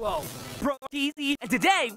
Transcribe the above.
Whoa, bro, easy. And today,